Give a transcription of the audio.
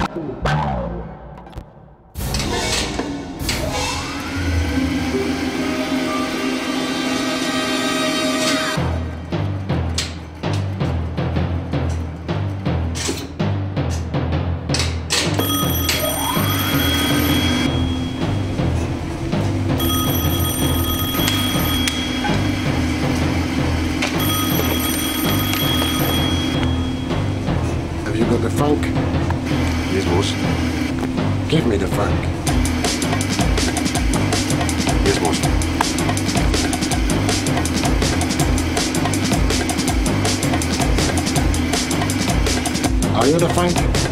Have Give me the funk. Boss. Are you the funk?